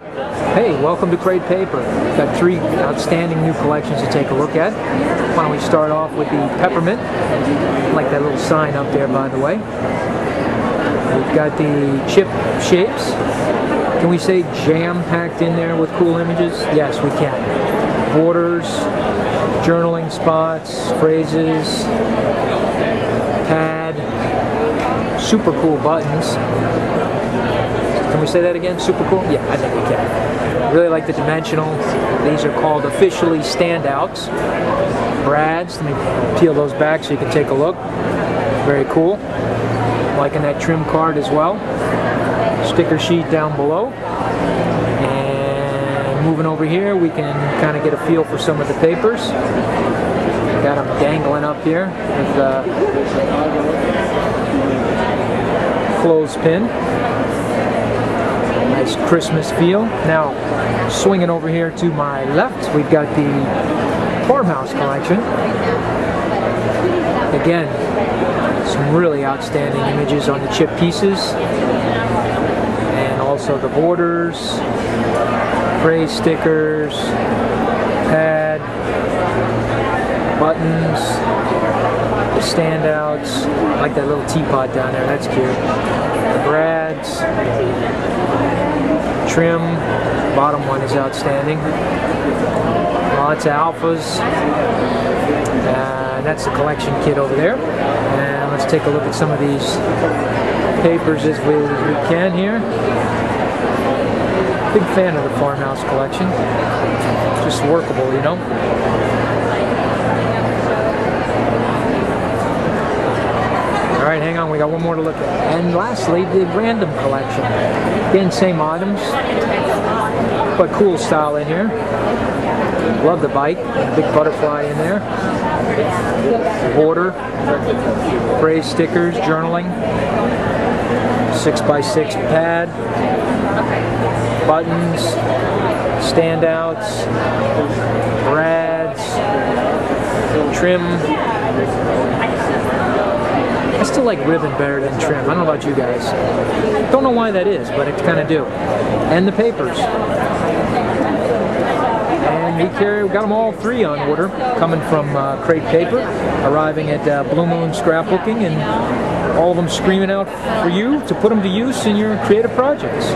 Hey, welcome to Crate Paper. Got three outstanding new collections to take a look at. Why don't we start off with the peppermint? I like that little sign up there, by the way. We've got the chip shapes. Can we say jam-packed in there with cool images? Yes, we can. Borders, journaling spots, phrases, pad, super cool buttons. Can we say that again? Super cool? Yeah, I think we can. Really like the dimensional. These are called officially standouts. Brads, let me peel those back so you can take a look. Very cool. Liking that trim card as well. Sticker sheet down below. And moving over here, we can kind of get a feel for some of the papers. Got them dangling up here with the clothespin nice Christmas feel. Now, swinging over here to my left, we've got the farmhouse collection. Again, some really outstanding images on the chip pieces. And also the borders, phrase stickers, pad, buttons, the standouts. I like that little teapot down there, that's cute. The brads, trim, bottom one is outstanding. Uh, Lots of alphas. That's the collection kit over there. And let's take a look at some of these papers as we, as we can here. Big fan of the farmhouse collection. Just workable, you know. All right, hang on, we got one more to look at. And lastly, the random collection. Again, same items, but cool style in here. Love the bike, big butterfly in there. Border, phrase stickers, journaling, 6x6 pad, buttons, standouts, brads, trim, I still like ribbon better than trim. I don't know about you guys. Don't know why that is, but it kind of do. And the papers. And we carry, we got them all three on order, coming from uh, Crate Paper, arriving at uh, Blue Moon Scrapbooking, and all of them screaming out for you to put them to use in your creative projects.